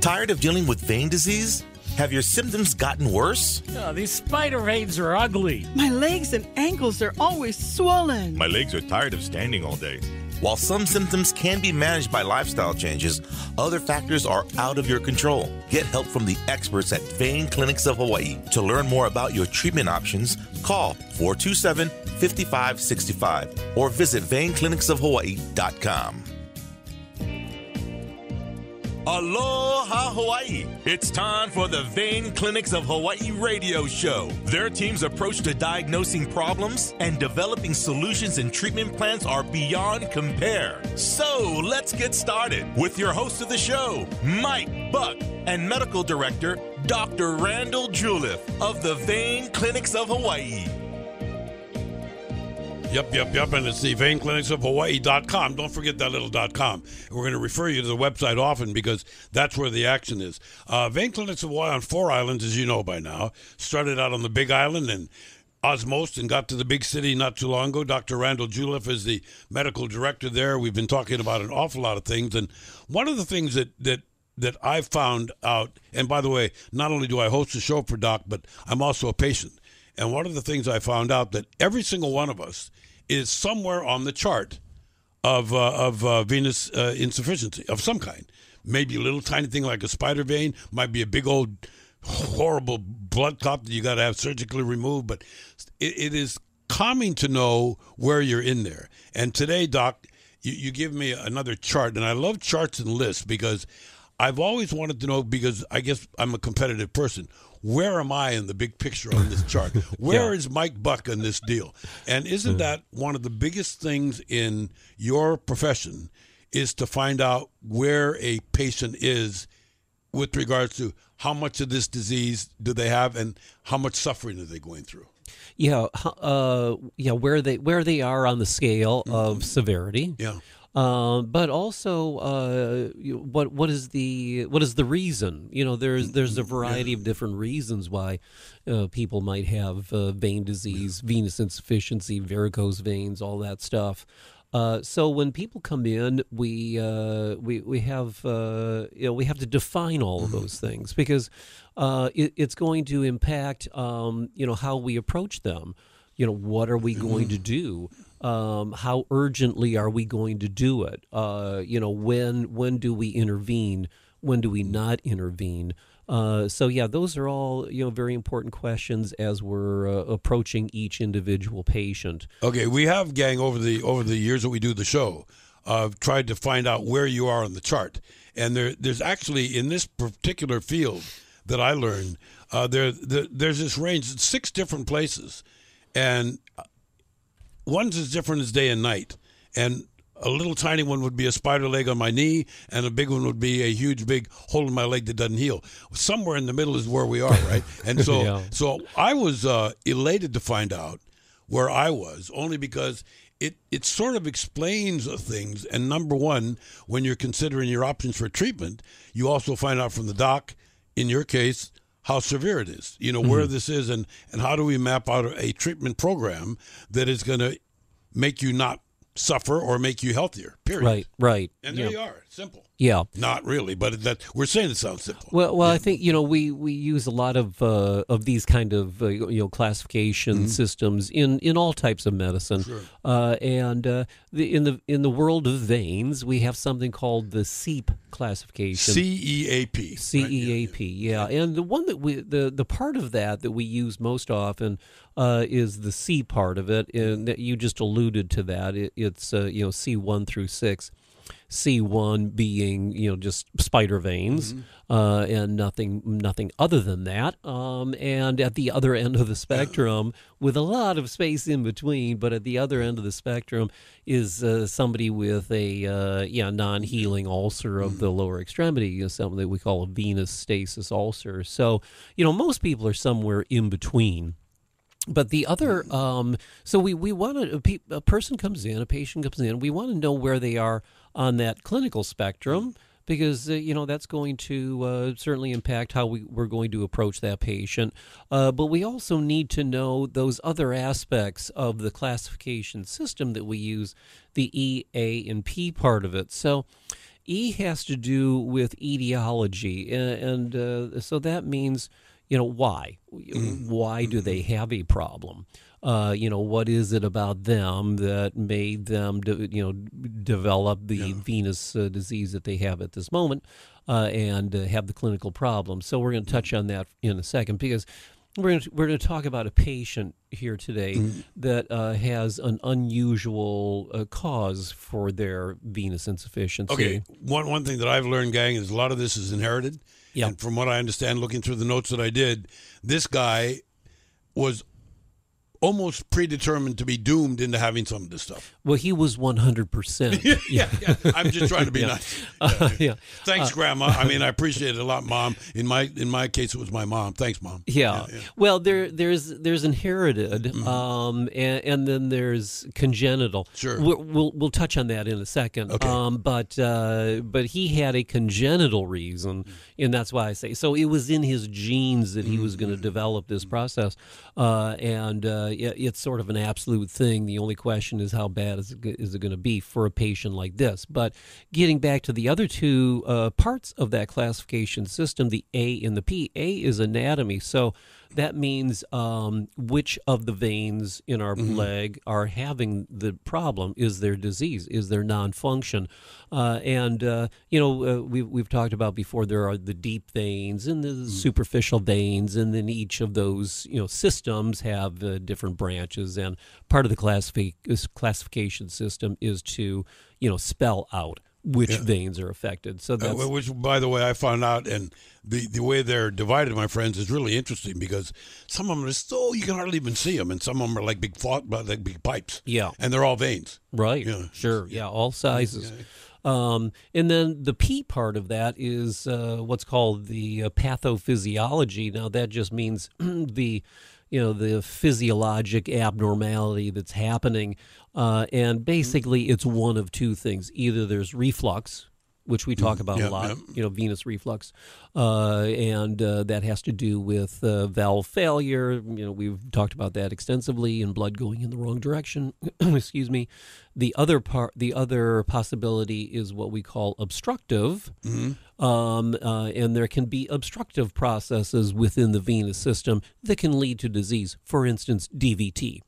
Tired of dealing with vein disease? Have your symptoms gotten worse? Oh, these spider veins are ugly. My legs and ankles are always swollen. My legs are tired of standing all day. While some symptoms can be managed by lifestyle changes, other factors are out of your control. Get help from the experts at Vein Clinics of Hawaii. To learn more about your treatment options, call 427 5565 or visit veinclinicsofhawaii.com. Aloha Hawaii! It's time for the Vein Clinics of Hawaii radio show. Their team's approach to diagnosing problems and developing solutions and treatment plans are beyond compare. So let's get started with your host of the show, Mike Buck, and medical director, Dr. Randall Juleff of the Vein Clinics of Hawaii. Yep, yep, yep. And it's the veinclinicsofhawaii.com. Don't forget that little dot .com. We're going to refer you to the website often because that's where the action is. Uh, Vein Clinics of Hawaii on four islands, as you know by now. Started out on the Big Island and Osmost and got to the big city not too long ago. Dr. Randall Juleff is the medical director there. We've been talking about an awful lot of things. And one of the things that, that that I found out, and by the way, not only do I host a show for Doc, but I'm also a patient. And one of the things I found out that every single one of us is somewhere on the chart of uh, of uh, venous uh, insufficiency of some kind. Maybe a little tiny thing like a spider vein, might be a big old horrible blood clot that you got to have surgically removed. But it, it is calming to know where you're in there. And today, Doc, you, you give me another chart, and I love charts and lists because I've always wanted to know because I guess I'm a competitive person where am I in the big picture on this chart? Where Yeah. is Mike Buck in this deal? And isn't that one of the biggest things in your profession is to find out where a patient is with regards to how much of this disease do they have and how much suffering are they going through? Yeah, uh, yeah, where they where they are on the scale of severity. Yeah. Um, but also, uh, what what is the what is the reason? You know, there's there's a variety of different reasons why uh, people might have uh, vein disease, venous insufficiency, varicose veins, all that stuff. Uh, so when people come in, we uh, we we have uh, you know we have to define all of those things because uh, it, it's going to impact um, you know how we approach them. You know what are we going to do? Um, how urgently are we going to do it? Uh, you know when when do we intervene? When do we not intervene? Uh, so yeah, those are all you know very important questions as we're uh, approaching each individual patient. Okay, we have gang over the over the years that we do the show, uh, tried to find out where you are on the chart, and there there's actually in this particular field that I learned uh, there, there there's this range six different places, and one's as different as day and night, and a little tiny one would be a spider leg on my knee, and a big one would be a huge big hole in my leg that doesn't heal. Somewhere in the middle is where we are, right? And so, Yeah. so I was uh, elated to find out where I was, only because it it sort of explains things. And number one, when you're considering your options for treatment, you also find out from the doc, in your case, how severe it is. You know where Mhm. this is, and and how do we map out a treatment program that is going to make you not suffer or make you healthier. Period. Right, right. And Yeah. you are. Simple. Yeah. Not really, but that we're saying it sounds simple. Well, well, I think you know we, we use a lot of uh, of these kind of uh, you know classification Mhm. systems in, in all types of medicine, Sure. uh, and uh, the, in the in the world of veins, we have something called the CEAP classification. CEAP. CEAP, yeah, and the one that we the the part of that that we use most often uh, is the C part of it, and that you just alluded to that. It, it's uh, you know C one through six. C1 being you know just spider veins uh, and nothing nothing other than that. Um, and at the other end of the spectrum with a lot of space in between but at the other end of the spectrum is uh, somebody with a uh, yeah non-healing ulcer of the lower extremity you know, something that we call a venous stasis ulcer. So you know most people are somewhere in between but the other, um, so we, we want to, a, pe- a person comes in, a patient comes in, we want to know where they are on that clinical spectrum because, uh, you know, that's going to uh, certainly impact how we, we're going to approach that patient. Uh, but we also need to know those other aspects of the classification system that we use, the E, A, and P part of it. So, E has to do with etiology, and, and uh, so that means, you know, why? Why do they have a problem? Uh, you know, what is it about them that made them, de- you know, develop the venous uh, disease that they have at this moment, uh, and uh, have the clinical problem? So we're going to touch on that in a second because we're going to, we're going to talk about a patient here today Mm-hmm. that uh, has an unusual uh, cause for their venous insufficiency. Okay, one one thing that I've learned, gang, is a lot of this is inherited. And from what I understand, looking through the notes that I did, this guy was almost predetermined to be doomed into having some of this stuff. Well, he was 100%. yeah, yeah. I'm just trying to be nice. Uh, yeah. Thanks, Grandma. I mean, I appreciate it a lot, Mom. In my in my case, it was my mom. Thanks, Mom. Yeah. Well, there there's there's inherited, Mm-hmm. um, and, and then there's congenital. Sure. We'll, we'll we'll touch on that in a second. Okay. Um, but uh, but he had a congenital reason, and that's why I say so. It was in his genes that he was going to Mm-hmm. develop this process, uh, and uh, it's sort of an absolute thing. The only question is how bad is it, it going to be for a patient like this? But getting back to the other two uh, parts of that classification system, the A and the P. A is anatomy, so that means um, which of the veins in our leg are having the problem? Is their disease? Is their non-function? Uh, and uh, you know uh, we've, we've talked about before there are the deep veins and the superficial veins and then each of those you know systems have uh, different branches. And part of the classifi- classification system is to you know spell out which veins are affected so Uh, which, by the way, I found out, and the, the way they're divided, my friends, is really interesting because some of them are so you can hardly even see them, and some of them are like big fought, like big pipes. Yeah. and they're all veins. Right. Yeah. Sure. Yeah. All sizes. Um, and then the P part of that is uh, what's called the uh, pathophysiology. Now that just means the, you know, the physiologic abnormality that's happening, uh, and basically it's one of two things: either there's reflux, which we talk about yeah, a lot, yeah. you know, venous reflux, uh, and uh, that has to do with uh, valve failure. You know, we've talked about that extensively, and blood going in the wrong direction. Excuse me. The other part, the other possibility is what we call obstructive, um, uh, and there can be obstructive processes within the venous system that can lead to disease. For instance, DVT.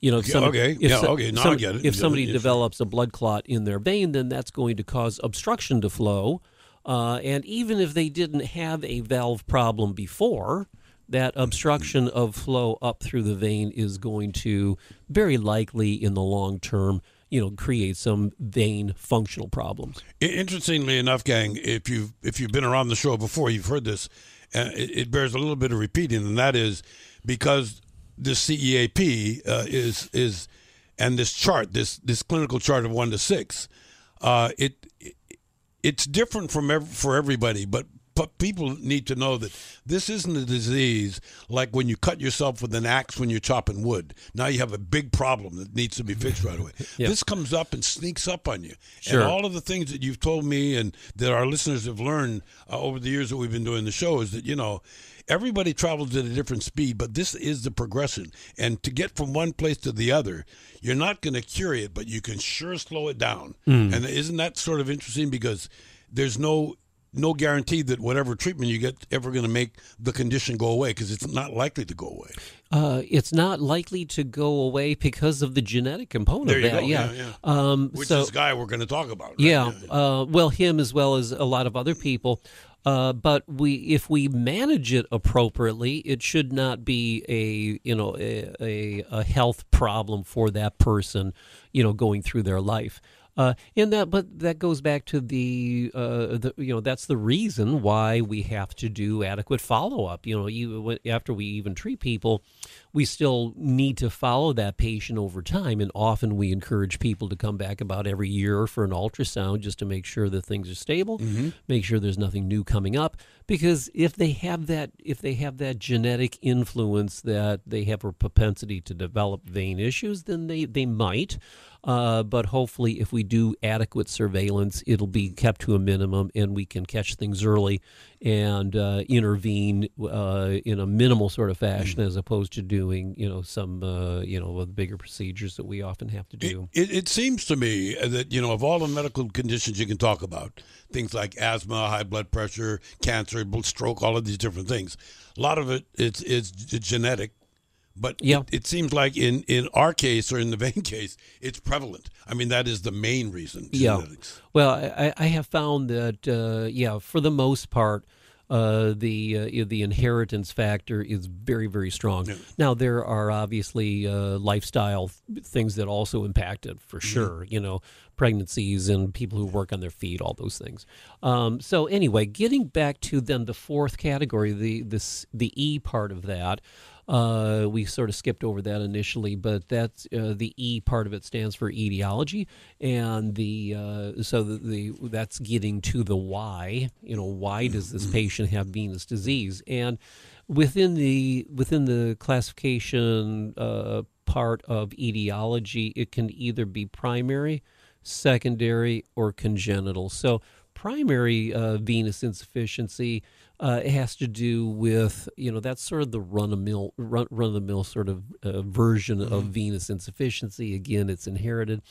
You know, if somebody, okay, if yeah, so- okay, now I get it. If somebody develops a blood clot in their vein, then that's going to cause obstruction to flow. Uh, and even if they didn't have a valve problem before, that obstruction of flow up through the vein is going to very likely in the long term, you know, create some vein functional problems. Interestingly enough, gang, if you've if you've been around the show before, you've heard this, and it, it bears a little bit of repeating, and that is because this CEAP uh, is is and this chart, this this clinical chart of one to six, uh, it, it it's different from ev- for everybody, but. But people need to know that this isn't a disease like when you cut yourself with an axe when you're chopping wood. Now you have a big problem that needs to be fixed right away. Yeah. This comes up and sneaks up on you. Sure. And all of the things that you've told me and that our listeners have learned uh, over the years that we've been doing the show is that, you know, everybody travels at a different speed, but this is the progression. And to get from one place to the other, you're not going to cure it, but you can sure slow it down. Hmm. And isn't that sort of interesting because there's no no guarantee that whatever treatment you get ever going to make the condition go away because it's not likely to go away. Uh, it's not likely to go away because of the genetic component There of you that. go. Yeah. Yeah, Um, Which so, is the guy we're going to talk about. right? Yeah, uh, well, him as well as a lot of other people. Uh, but we, if we manage it appropriately, it should not be a you know a, a, a health problem for that person, you know, going through their life. Uh, and that, but that goes back to the, uh, the, you know, that's the reason why we have to do adequate follow up. You know, you, after we even treat people, we still need to follow that patient over time. And often we encourage people to come back about every year for an ultrasound just to make sure that things are stable, make sure there's nothing new coming up. Because if they have that, if they have that genetic influence that they have a propensity to develop vein issues, then they, they might. Uh, but hopefully, if we do adequate surveillance, it'll be kept to a minimum and we can catch things early and uh, intervene uh, in a minimal sort of fashion as opposed to doing doing you know some uh, you know the bigger procedures that we often have to do. It, it, it seems to me that you know of all the medical conditions you can talk about, things like asthma, high blood pressure, cancer, stroke, all of these different things. A lot of it it's it's genetic, but Yeah. it, it seems like in in our case or in the vein case, it's prevalent. I mean that is the main reason. Yeah. Well, I, I have found that uh, yeah, for the most part, uh, the uh, the inheritance factor is very very strong. Now there are obviously uh, lifestyle th- things that also impact it for sure. You know, pregnancies and people who work on their feet, all those things. Um, so anyway, getting back to then the fourth category, the this the E part of that. Uh, we sort of skipped over that initially, but that's uh, the E part of it stands for etiology, and the uh, so the, the that's getting to the why. You know, why does this patient have venous disease? And within the within the classification uh, part of etiology, it can either be primary, secondary, or congenital. So primary uh, venous insufficiency uh, it has to do with you know that's sort of the run of mill run, run of the mill sort of uh, version of venous insufficiency. Again, it's inherited.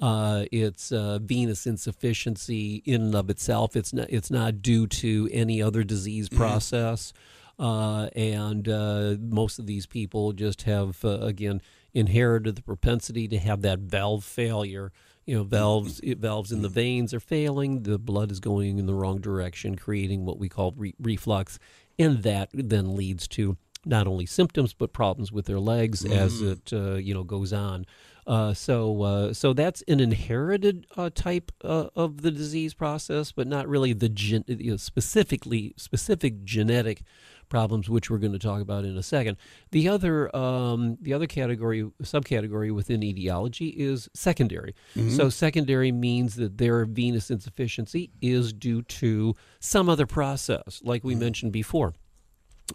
Uh, it's uh, venous insufficiency in and of itself. It's not it's not due to any other disease process. Uh, and uh, most of these people just have uh, again inherited the propensity to have that valve failure. You know, valves valves in the veins are failing. The blood is going in the wrong direction, creating what we call re- reflux, and that then leads to not only symptoms but problems with their legs as it uh, you know goes on. Uh, so uh, so that's an inherited uh, type uh, of the disease process, but not really the gen- you know, specifically specific genetic problems, which we're going to talk about in a second. The other um, the other category subcategory within etiology is secondary. So secondary means that their venous insufficiency is due to some other process, like we mentioned before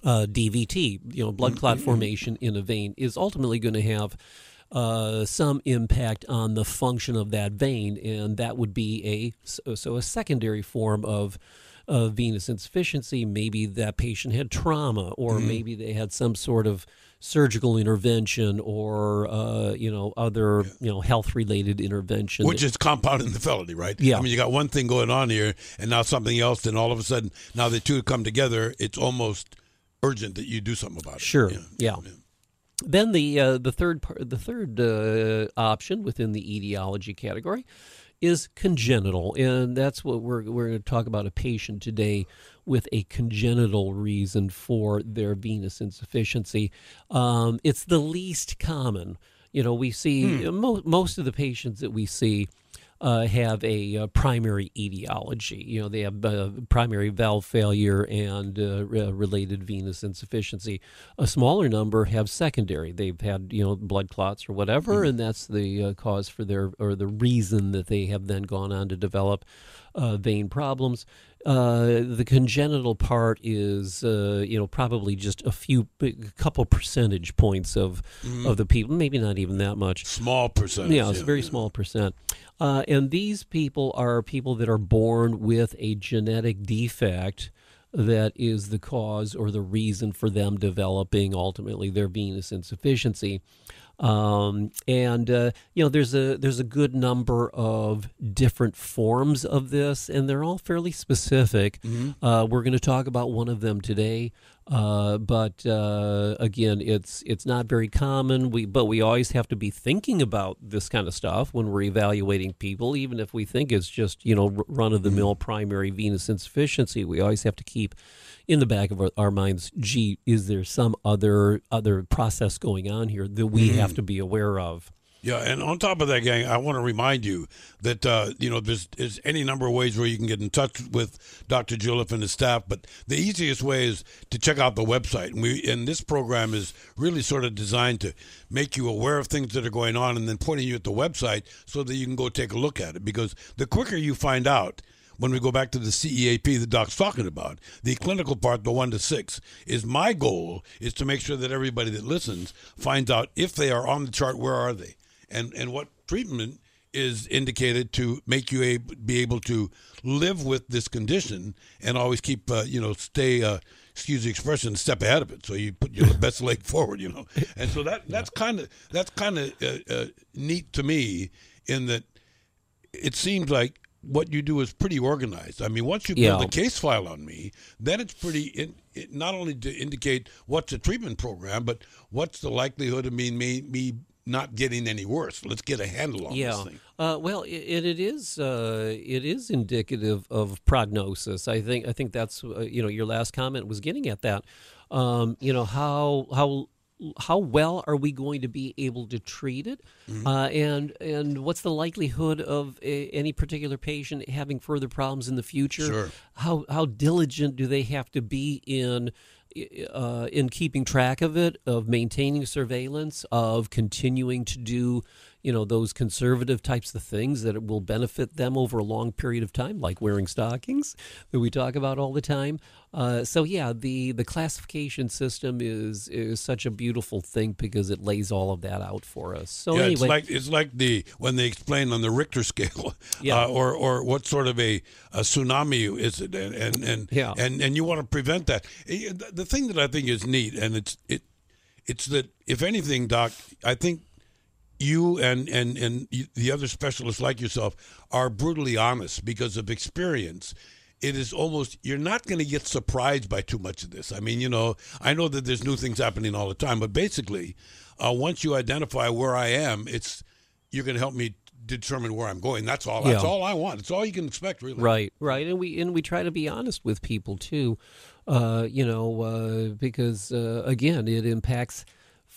uh, DVT, you know, blood clot formation in a vein, is ultimately going to have uh, some impact on the function of that vein, and that would be a so a secondary form of uh, venous insufficiency. Maybe that patient had trauma, or maybe they had some sort of surgical intervention, or uh, you know other you know health related intervention. Which is compounding the felony, right? Yeah. I mean, you got one thing going on here, and now something else. Then all of a sudden, now the two come together. It's almost urgent that you do something about it. Sure. Yeah. Yeah. Then the uh, the third part, the third uh, option within the etiology category is congenital, and that's what we're we're going to talk about a patient today with a congenital reason for their venous insufficiency. Um, it's the least common. You know, we see mo- most of the patients that we see uh, have a uh, primary etiology. You know, they have uh, primary valve failure and uh, re- related venous insufficiency. A smaller number have secondary. They've had you know blood clots or whatever, and that's the uh, cause for their or the reason that they have then gone on to develop uh, vein problems. Uh, the congenital part is, uh, you know, probably just a few, a couple percentage points of of the people, maybe not even that much. Small percentage. Yeah, it's a very small percent. Uh, and these people are people that are born with a genetic defect that is the cause or the reason for them developing ultimately their venous insufficiency. Um, and uh, you know, there's a there's a good number of different forms of this, and they're all fairly specific. Uh, we're going to talk about one of them today. Uh, but uh, again, it's it's not very common. We but we always have to be thinking about this kind of stuff when we're evaluating people, even if we think it's just you know run of the mill primary venous insufficiency. We always have to keep in the back of our, our minds. Gee, is there some other other process going on here that we have to be aware of? Yeah, and on top of that, gang, I want to remind you that uh, you know there's, there's any number of ways where you can get in touch with Dr. Juleff and his staff, but the easiest way is to check out the website. And we and this program is really sort of designed to make you aware of things that are going on, and then pointing you at the website so that you can go take a look at it. Because the quicker you find out. When we go back to the CEAP the doc's talking about, the clinical part, the one to six, is my goal is to make sure that everybody that listens finds out if they are on the chart, where are they? And and what treatment is indicated to make you a, be able to live with this condition and always keep uh, you know stay uh, excuse the expression, step ahead of it. So you put your best leg forward, you know. And so that that's kind of that's kind of uh, uh, neat to me in that it seems like what you do is pretty organized. I mean, once you build Yeah. a case file on me, then it's pretty in, it, not only to indicate what's a treatment program, but what's the likelihood of me me, me not getting any worse. Let's get a handle on yeah. this thing. Uh, well, it, it is uh, it is indicative of prognosis. I think I think that's uh, you know your last comment was getting at that. Um, you know how how how well are we going to be able to treat it, Mm-hmm. uh, and and what's the likelihood of a, any particular patient having further problems in the future? Sure. How how diligent do they have to be in uh, in keeping track of it, of maintaining surveillance, of continuing to do, you know, those conservative types of things that will benefit them over a long period of time, like wearing stockings that we talk about all the time. Uh, so yeah, the the classification system is is such a beautiful thing because it lays all of that out for us. So yeah, anyway, it's like it's like the when they explain on the Richter scale, Yeah. uh, or or what sort of a, a tsunami is it, and and and, Yeah. and and you want to prevent that. Eh, The the thing that I think is neat, and it's it, it's that if anything, Doc, I think you and and and the other specialists like yourself are brutally honest because of experience. It is almost you're not going to get surprised by too much of this. I mean, you know, I know that there's new things happening all the time, but basically, uh, once you identify where I am, it's you're going to help me determine where I'm going. That's all. That's all I want. It's all you can expect, really. Right, right, and we and we try to be honest with people too, uh, you know, uh, because uh, again, it impacts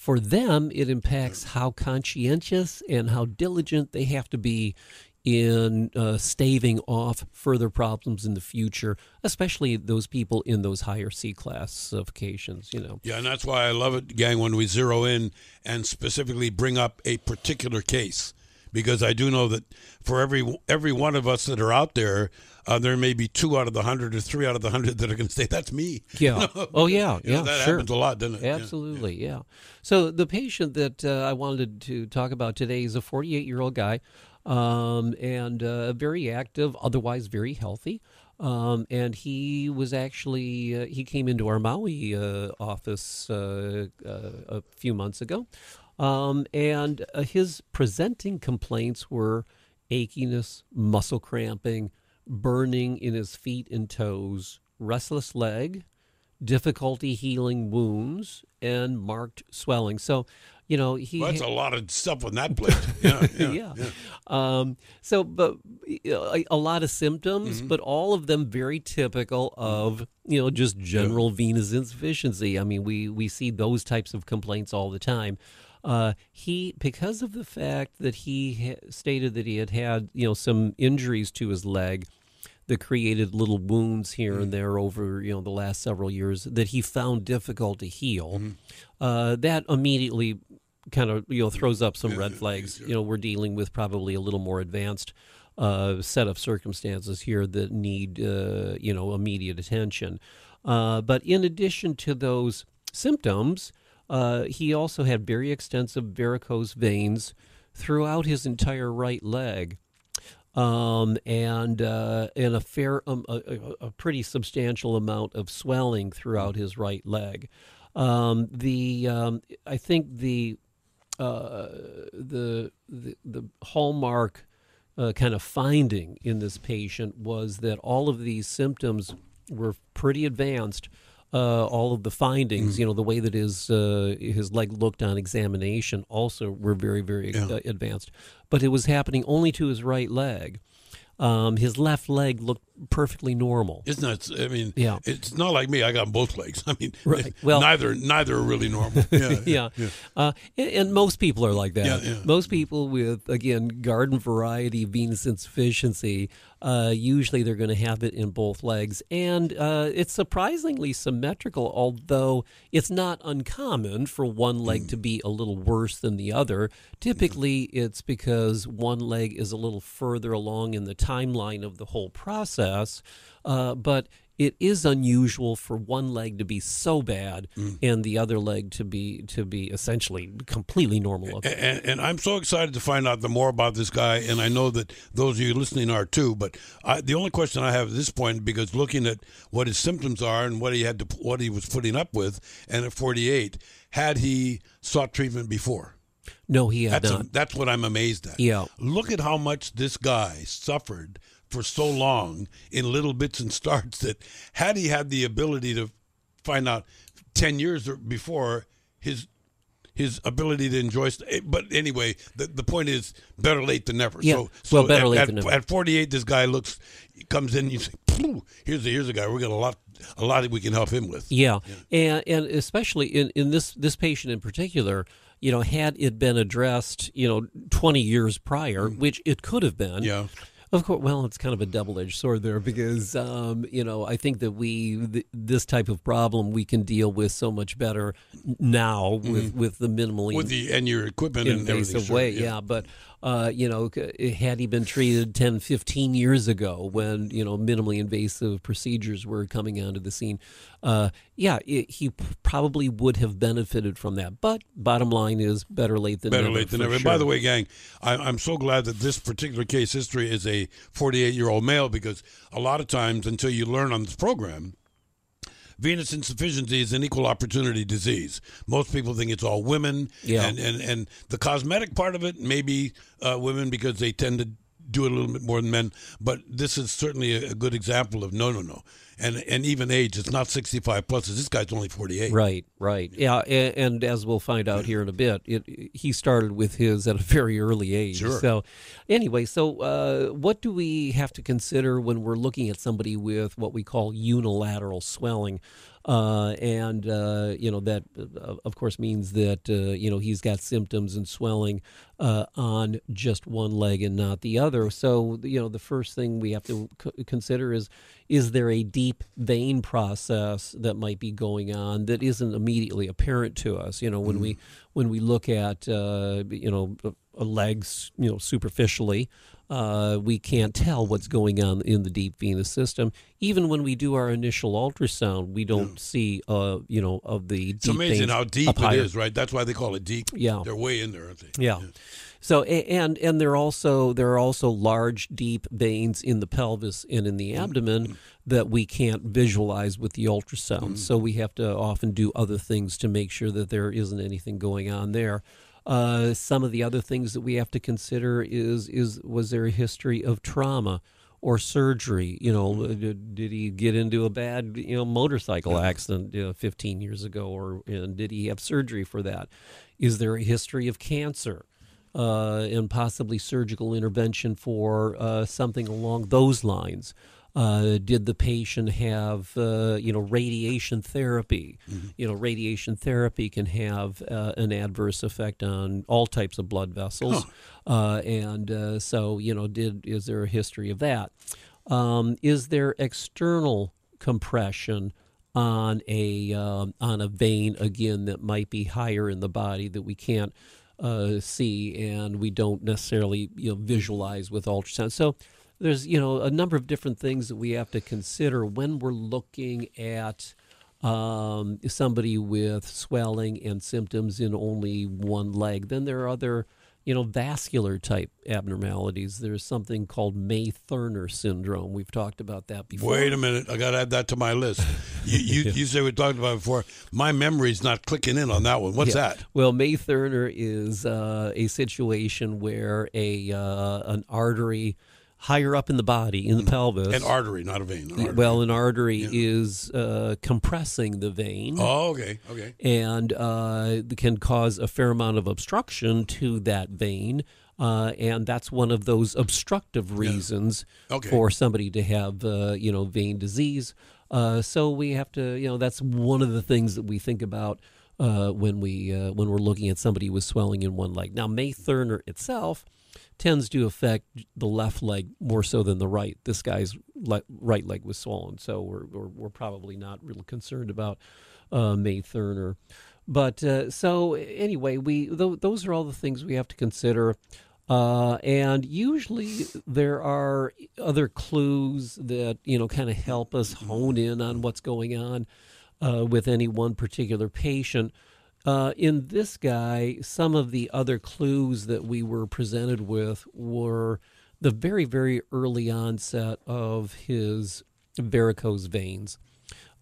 for them. It impacts how conscientious and how diligent they have to be in uh, staving off further problems in the future, especially those people in those higher C classifications. You know, Yeah, and that's why I love it, gang, when we zero in and specifically bring up a particular case, because I do know that for every every one of us that are out there, uh, there may be two out of the hundred or three out of the hundred that are going to say that's me. Yeah. Oh, yeah. You know, Yeah, that sure. happens a lot, doesn't it? Yeah. Absolutely, yeah. So the patient that uh, I wanted to talk about today is a 48 year old guy, um, and uh, very active, otherwise very healthy. Um, and he was actually uh, he came into our Maui uh, office uh, uh, a few months ago, um, and uh, his presenting complaints were achiness, muscle cramping, burning in his feet and toes, restless leg, difficulty healing wounds, and marked swelling. So, you know, he Well, that's a lot of stuff on that plate. Yeah, yeah. yeah. Um, so, but you know, a, a lot of symptoms, Mm-hmm. but all of them very typical of you know just general venous insufficiency. I mean, we we see those types of complaints all the time. Uh, he because of the fact that he ha- stated that he had had you know some injuries to his leg that created little wounds here Mm. and there over you know the last several years that he found difficult to heal. Mm-hmm. Uh, that immediately kind of you know throws up some red flags. You know, we're dealing with probably a little more advanced uh, set of circumstances here that need uh, you know immediate attention. Uh, but in addition to those symptoms, uh, he also had very extensive varicose veins throughout his entire right leg um, and uh, and a fair, um, a, a- pretty substantial amount of swelling throughout his right leg. Um, the um, I think the uh, the, the the hallmark uh, kind of finding in this patient was that all of these symptoms were pretty advanced. Uh, all of the findings, you know, the way that his uh, his leg looked on examination, also were very, very uh, advanced. But it was happening only to his right leg. Um, his left leg looked perfectly normal. Isn't that? I mean, Yeah. it's not like me. I got both legs. I mean, Right. Well- neither neither are really normal. Yeah, yeah. Uh, and, and most people are like that. Yeah, yeah. Most people with, again, garden variety venous insufficiency, uh, usually they're going to have it in both legs. And uh, it's surprisingly symmetrical, although it's not uncommon for one leg Mm. to be a little worse than the other. Typically, it's because one leg is a little further along in the timeline of the whole process. Uh, but it is unusual for one leg to be so bad and the other leg to be to be essentially completely normal. looking. And, and I'm so excited to find out the more about this guy, and I know that those of you listening are too. But I, the only question I have at this point, because looking at what his symptoms are and what he had to, what he was putting up with, and at 48, had he sought treatment before? No, he had That's not. a, that's what I'm amazed at. Yeah. Look at how much this guy suffered for so long in little bits and starts that had he had the ability to find out 10 years before his his ability to enjoy eh, but anyway the, the point is better late than never Yeah. so, so Well, better at, late at, than never. at 48 this guy looks comes in and you say here's a here's a guy we got a lot a lot that we can help him with Yeah, and and especially in in this this patient in particular, you know, had it been addressed, you know, twenty years prior, which it could have been. Yeah. Of course, well, it's kind of a double-edged sword there because, um, you know, I think that we th- this type of problem we can deal with so much better now with with the minimally Mm-hmm. with the and your equipment and everything invasive sure, way. Yeah. but uh, you know, had he been treated 10, 15 years ago when you know minimally invasive procedures were coming onto the scene, uh, yeah, it, he probably would have benefited from that. But bottom line is better late than better never. late than never. And By the way, gang, I, I'm so glad that this particular case history is a 48 year old male because a lot of times, until you learn on this program, venous insufficiency is an equal opportunity disease. Most people think it's all women, Yeah. and, and, and the cosmetic part of it maybe uh, women because they tend to do it a little bit more than men. But this is certainly a, a good example of no, no, no. And and even age, it's not 65 plus. This guy's only 48. Right, right. Yeah, and, and as we'll find out here in a bit, it, he started with his at a very early age. Sure. So, anyway, so uh, what do we have to consider when we're looking at somebody with what we call unilateral swelling? Uh, and uh, you know that, uh, of course, means that uh, you know he's got symptoms and swelling uh, on just one leg and not the other. So you know the first thing we have to c- consider is is there a deep vein process that might be going on that isn't immediately apparent to us? You know when we when we look at uh, you know legs you know superficially. Uh, we can't tell what's going on in the deep venous system. Even when we do our initial ultrasound, we don't see, uh, you know, of the It's deep amazing how deep it higher. is, right? That's why they call it deep. Yeah. They're way in there, aren't they? Yeah. So and and there are also there are also large deep veins in the pelvis and in the abdomen that we can't visualize with the ultrasound. Mm-hmm. So we have to often do other things to make sure that there isn't anything going on there. Uh, some of the other things that we have to consider is is was there a history of trauma or surgery? You know, Mm-hmm. did, did he get into a bad you know motorcycle accident you know, 15 years ago, or and did he have surgery for that? Is there a history of cancer? uh, and possibly surgical intervention for uh, something along those lines. Uh, did the patient have, uh, you know, radiation therapy? You know, radiation therapy can have uh, an adverse effect on all types of blood vessels, uh, and uh, so you know, did is there a history of that? Um, is there external compression? on a um, on a vein again that might be higher in the body that we can't uh, see and we don't necessarily you know visualize with ultrasound. So there's you know a number of different things that we have to consider when we're looking at um, somebody with swelling and symptoms in only one leg. Then there are other you know vascular type abnormalities. There's something called May Thurner syndrome. We've talked about that before. Wait a minute, I got to add that to my list. You you, you say we talked about it before. My memory's not clicking in on that one. What's Yeah. that? Well, May Thurner is uh, a situation where a uh, an artery higher up in the body, in the pelvis, An artery, not a vein. An artery. well, an artery is uh, compressing the vein. oh, okay, okay. and uh, can cause a fair amount of obstruction to that vein. Uh, and that's one of those obstructive reasons Okay. for somebody to have, uh, you know, vein disease. Uh, so we have to, you know, that's one of the things that we think about uh, when we uh, when we're looking at somebody with swelling in one leg. Now, May Thurner itself tends to affect the left leg more so than the right. This guy's le- right leg was swollen, so we're, we're, we're probably not really concerned about uh, May Thurner. But uh, so anyway, we th- those are all the things we have to consider. Uh, and usually there are other clues that you know kind of help us hone in on what's going on uh, with any one particular patient. Uh, in this guy, some of the other clues that we were presented with were the very, very early onset of his varicose veins.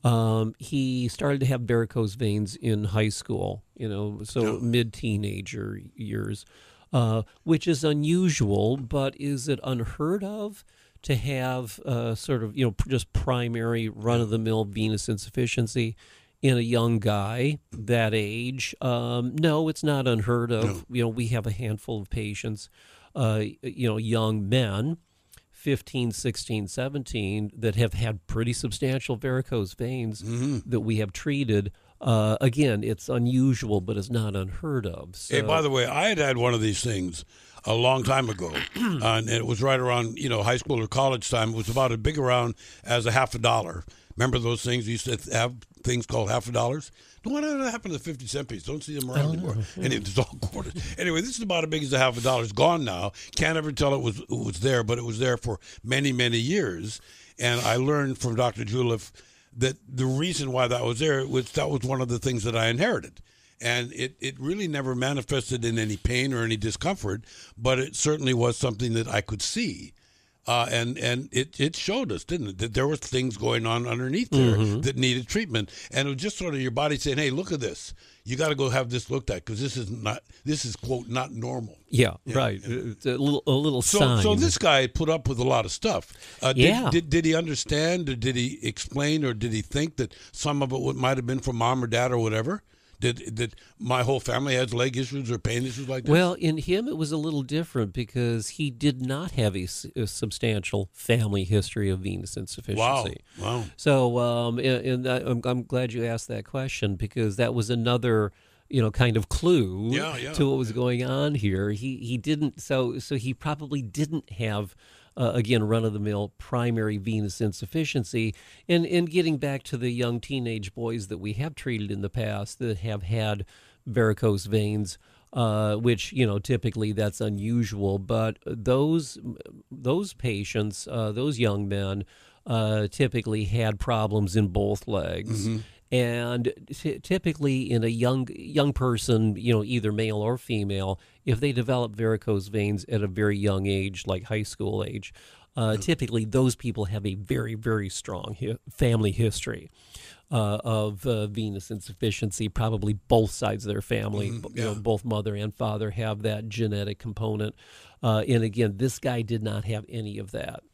Um, he started to have varicose veins in high school, you know, so mid teenager years, uh, which is unusual, but is it unheard of to have uh, sort of, you know, just primary run of the mill venous insufficiency? In a young guy that age. Um, no, it's not unheard of. No. You know, we have a handful of patients, uh, you know, young men, 15, 16, 17, that have had pretty substantial varicose veins Mm-hmm. that we have treated. Uh, again, it's unusual, but it's not unheard of. So, Hey, by the way, I had had one of these things a long time ago, uh, and it was right around you know high school or college time. It was about as big around as a half a dollar. Remember those things? You used to have things called half a dollars. What happened to the fifty cent piece? Don't see them around oh, anymore. Anyway, it's all quarters. Anyway, this is about as big as a half a dollar. It's gone now. Can't ever tell it was it was there, but it was there for many many years. And I learned from Dr. Juleff that the reason why that was there was that was one of the things that I inherited. And it, it really never manifested in any pain or any discomfort, but it certainly was something that I could see. Uh, and and it, it showed us, didn't it, that there were things going on underneath there that needed treatment, and it was just sort of your body saying, "Hey, look at this. You got to go have this looked at because this is not this is quote not normal." yeah, right. A little, a little So, sign. so this guy put up with a lot of stuff. Uh, did, Yeah. Did, did he understand, or did he explain, or did he think that some of it might have been from mom or dad or whatever? Did did my whole family has leg issues or pain issues like that? Well, in him, it was a little different because he did not have a substantial family history of venous insufficiency. wow, wow. So, um, and, and I- I'm, I'm glad you asked that question because that was another, you know, kind of clue Yeah, yeah. to what was going on here. He he didn't so so he probably didn't have. Uh, again, run of the mill primary venous insufficiency. And, and getting back to the young teenage boys that we have treated in the past that have had varicose veins, uh, which you know typically that's unusual. But those those patients, uh, those young men, uh, typically had problems in both legs. And t- typically, in a young young person, you know, either male or female, if they develop varicose veins at a very young age, like high school age, uh, typically those people have a very very strong hi- family history uh, of uh, venous insufficiency. Probably both sides of their family, b- you know, both mother and father have that genetic component. Uh, and again, this guy did not have any of that.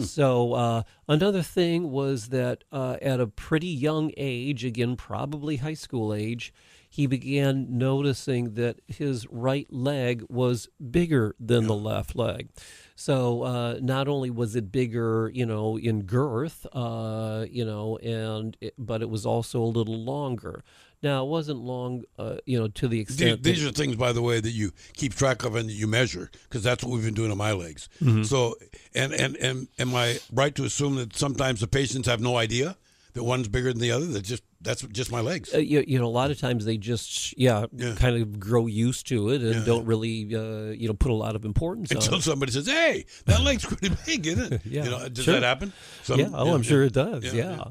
So uh, another thing was that uh, at a pretty young age, again probably high school age, he began noticing that his right leg was bigger than the left leg. So uh, not only was it bigger, you know, in girth, uh, you know, and it, but it was also a little longer. Now it wasn't long, uh, you know, to the These, extent. that- these are things, by the way, that you keep track of and that you measure because that's what we've been doing on my legs. Mm-hmm. So, and, and and am I right to assume that sometimes the patients have no idea that one's bigger than the other? That just that's just my legs. uh, you, you know, a lot of times they just, yeah, Yeah. kind of grow used to it and Yeah. don't really, uh, you know, put a lot of importance on Until it. somebody says, "Hey, that leg's pretty big, isn't it?" Yeah, You know, does sure. that happen? Some- yeah, oh, I'm sure it does. Yeah, Yeah.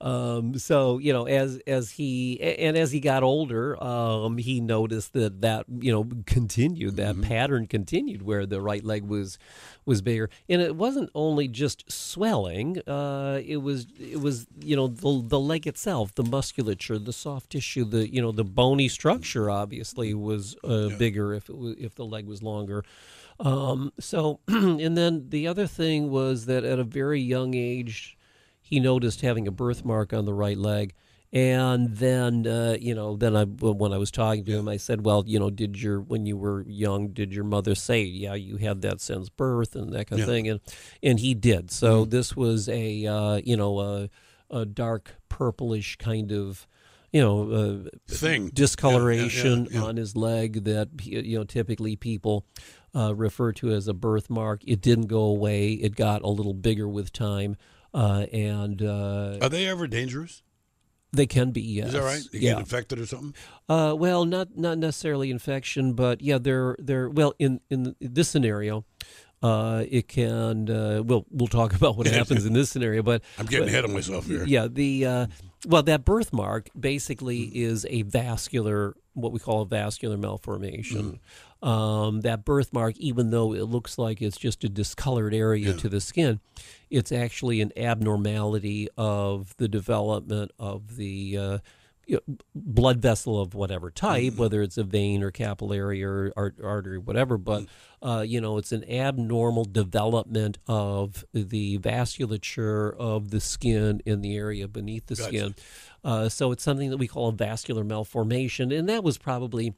Um, so you know, as as he and as he got older, um, he noticed that that you know continued that Mm-hmm. pattern continued where the right leg was was bigger, and it wasn't only just swelling. Uh, it was it was you know the the leg itself, the musculature, the soft tissue, the you know the bony structure obviously was uh, bigger if it was, if the leg was longer. Um, so, and then the other thing was that at a very young age, he noticed having a birthmark on the right leg. And then, uh, you know, then I when I was talking to him, I said, "Well, you know, did your when you were young, did your mother say, yeah, you had that since birth and that kind of Yeah. thing?" And and he did. So this was a uh, you know a, a dark purplish kind of you know uh, Thing. discoloration Yeah, yeah, yeah. on his leg that you know typically people uh, refer to as a birthmark. It didn't go away. It got a little bigger with time, uh, and uh, Are they ever dangerous? They can be, yes. Is that right? You yeah. get infected or something? Uh, well, not not necessarily infection, but yeah, they're they're well in in this scenario. Uh, it can. Uh, well, we'll talk about what happens in this scenario, but I'm getting but- ahead of myself here. Yeah, the uh, well, that birthmark basically is a vascular, what we call a vascular malformation. Um, that birthmark, even though it looks like it's just a discolored area to the skin, it's actually an abnormality of the development of the uh, you know, blood vessel of whatever type, whether it's a vein or capillary or art- artery, whatever. But uh, you know, it's an abnormal development of the vasculature of the skin in the area beneath the Gotcha. skin. Uh, so it's something that we call a vascular malformation, and that was probably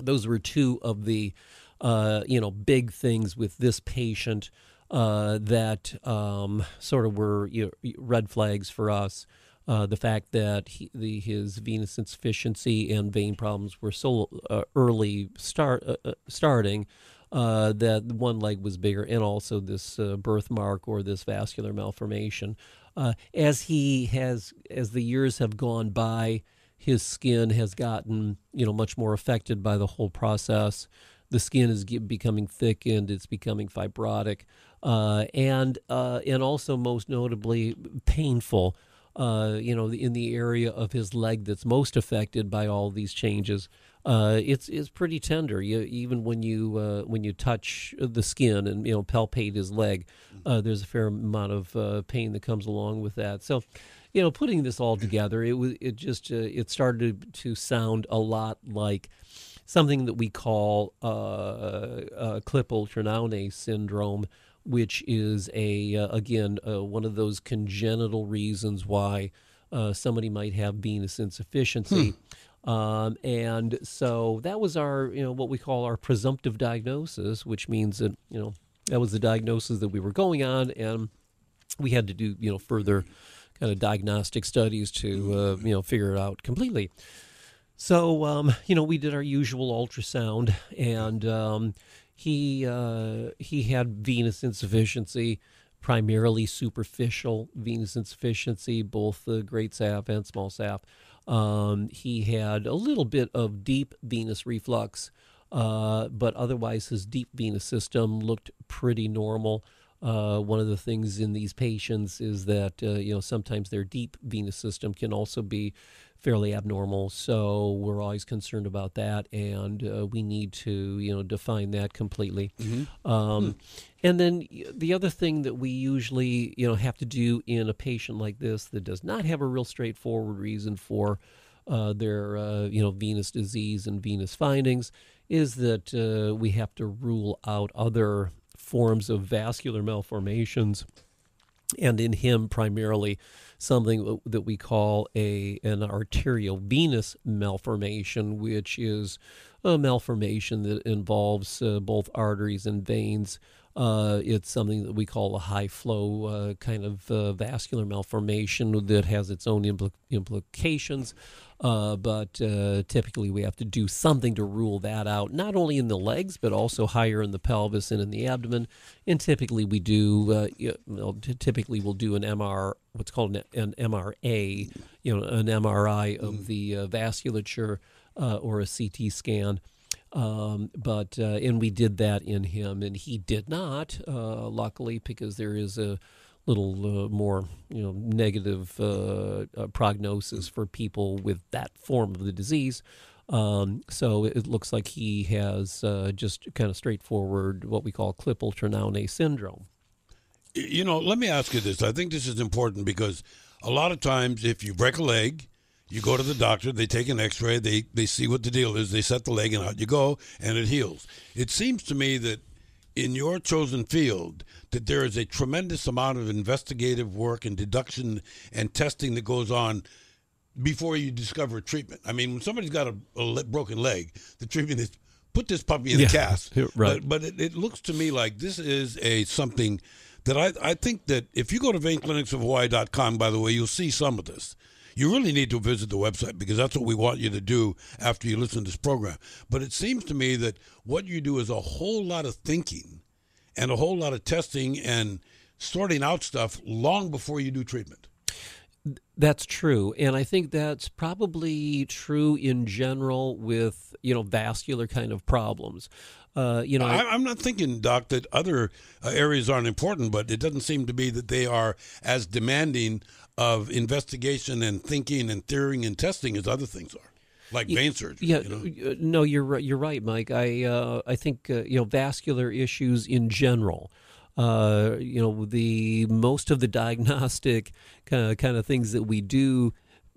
those were two of the uh, you know big things with this patient uh, that um, sort of were you know, red flags for us. Uh, the fact that he, the, his venous insufficiency and vein problems were so uh, early start uh, uh, starting uh, that one leg was bigger, and also this uh, birthmark or this vascular malformation. As he has, as the years have gone by, his skin has gotten you know much more affected by the whole process. The skin is becoming thickened. It's becoming fibrotic, and and also most notably painful. Uh, you know, in the area of his leg that's most affected by all these changes. Uh, it's it's pretty tender. You, even when you uh, when you touch the skin and you know palpate his leg, uh, there's a fair amount of uh, pain that comes along with that. So, you know, putting this all together, it was it just uh, it started to sound a lot like something that we call uh, uh, Klippel-Trenaunay syndrome, which is a uh, again uh, one of those congenital reasons why uh, somebody might have venous insufficiency. Um, and so that was our, you know, what we call our presumptive diagnosis, which means that, you know, that was the diagnosis that we were going on, and we had to do, you know, further kind of diagnostic studies to, uh, you know, figure it out completely. So, um, you know, we did our usual ultrasound, and um, he uh, he had venous insufficiency, primarily superficial venous insufficiency, both the great sap and small sap. Um, he had a little bit of deep venous reflux, uh, but otherwise his deep venous system looked pretty normal. Uh, one of the things in these patients is that uh, you know sometimes their deep venous system can also be fairly abnormal. So we're always concerned about that, and uh, we need to you know define that completely. Um, And then the other thing that we usually you know have to do in a patient like this that does not have a real straightforward reason for uh, their uh, you know venous disease and venous findings is that uh, we have to rule out other forms of vascular malformations and in him primarily something that we call a an arterial venous malformation, which is a malformation that involves uh, both arteries and veins. Uh, it's something that we call a high flow uh, kind of uh, vascular malformation that has its own impl- implications. Uh, but uh, typically, we have to do something to rule that out, not only in the legs, but also higher in the pelvis and in the abdomen. And typically, we do uh, you know, typically we'll do an MR, what's called an, an MRA, you know, an MRI of the uh, vasculature uh, or a CT scan. Um, but uh, and we did that in him, and he did not, uh, luckily, because there is a little uh, more you know negative uh, uh, prognosis for people with that form of the disease. Um, so it looks like he has uh, just kind of straightforward what we call Klippel-Trenaunay syndrome. You know, let me ask you this. I think this is important because a lot of times, if you break a leg, you go to the doctor, they take an x ray, they, they see what the deal is, they set the leg, and out you go, and it heals. It seems to me that in your chosen field, that there is a tremendous amount of investigative work and deduction and testing that goes on before you discover a treatment. I mean, when somebody's got a, a broken leg, the treatment is put this puppy in Yeah, a cast. right. But, but it, it looks to me like this is a something that I, I think that if you go to veinclinicsofhawaii.com, by the way, you'll see some of this. You really need to visit the website because that's what we want you to do after you listen to this program. But it seems to me that what you do is a whole lot of thinking and a whole lot of testing and sorting out stuff long before you do treatment. That's true, and I think that's probably true in general with you know vascular kind of problems. Uh, you know, I, am not thinking, Doc, that other uh, areas aren't important, but it doesn't seem to be that they are as demanding of investigation and thinking and theorying and testing as other things are like vein surgery. Yeah, you know? Uh, no, you're right. You're right, Mike. I uh, I think uh, you know vascular issues in general. Uh, you know, the most of the diagnostic kind of, kind of things that we do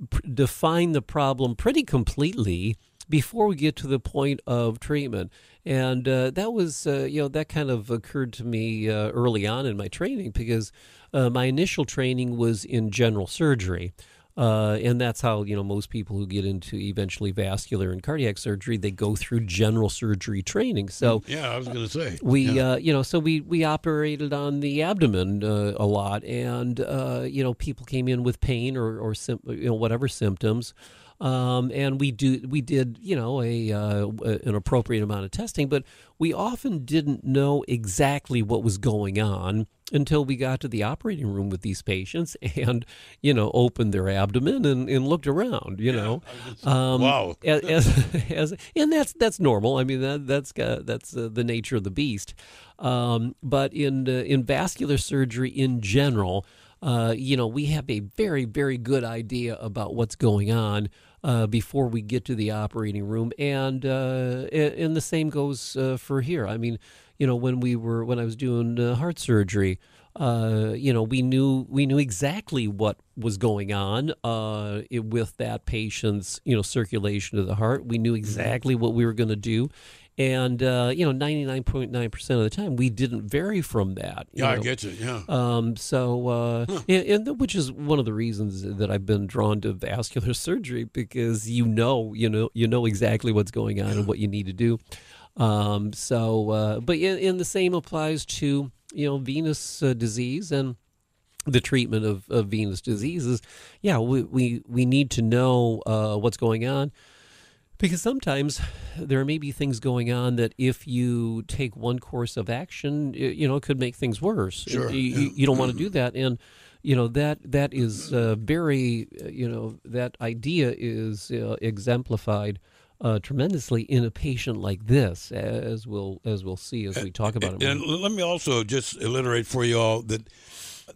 pr- define the problem pretty completely before we get to the point of treatment. And uh, that was, uh, you know, that kind of occurred to me uh, early on in my training because uh, my initial training was in general surgery. Uh, and that's how you know most people who get into eventually vascular and cardiac surgery they go through general surgery training. So yeah, I was going to say we yeah. uh, you know so we we operated on the abdomen uh, a lot, and uh, you know people came in with pain or or sim- you know whatever symptoms. Um, and we do we did you know a uh, an appropriate amount of testing, but we often didn't know exactly what was going on until we got to the operating room with these patients and you know opened their abdomen and, and looked around you know. Um, wow. as, as, as, and that's that's normal. I mean that that's uh, that's uh, the nature of the beast. Um, but in uh, in vascular surgery in general uh, you know, we have a very, very good idea about what's going on uh, before we get to the operating room, and uh, and the same goes uh, for here. I mean, you know, when we were when I was doing uh, heart surgery, uh, you know, we knew we knew exactly what was going on uh, with that patient's you know circulation of the heart. We knew exactly what we were going to do, and uh, you know, ninety nine point nine percent of the time, we didn't vary from that. Yeah, know? I get you. Yeah. Um, so, uh, huh. and, and, which is one of the reasons that I've been drawn to vascular surgery because you know, you know, you know exactly what's going on yeah. and what you need to do. Um, so, uh, but in, in, the same applies to you know venous uh, disease and the treatment of, of venous diseases. Yeah, we, we we need to know uh, what's going on because sometimes there may be things going on that if you take one course of action, you know, it could make things worse. Sure. You, yeah. you don't want to do that. And, you know, that that is uh, very, you know, that idea is uh, exemplified uh, tremendously in a patient like this, as we'll as we'll see as we talk about and, it. And let me also just alliterate for you all that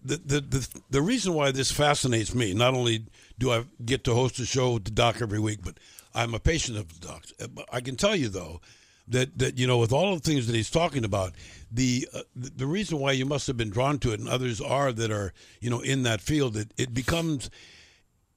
the, the the the reason why this fascinates me. Not only do I get to host a show with the doc every week, but I'm a patient of the doctor. I can tell you though that that you know with all the things that he's talking about, the uh, the reason why you must have been drawn to it, and others are that are you know in that field, it, it becomes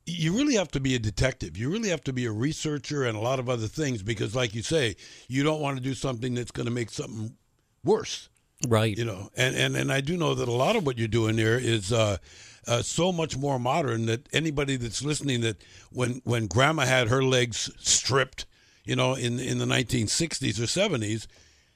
you really have to be a detective. You really have to be a researcher and a lot of other things because, like you say, you don't want to do something that's going to make something worse. Right. You know, and, and, and I do know that a lot of what you're doing there is uh, uh, so much more modern that anybody that's listening that when when grandma had her legs stripped, you know, in in the 1960s or 70s,